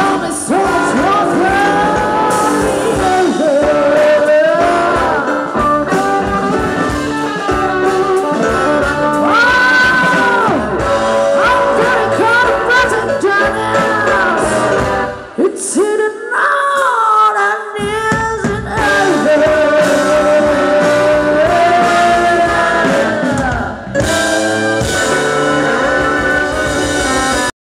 promise, promise, promise.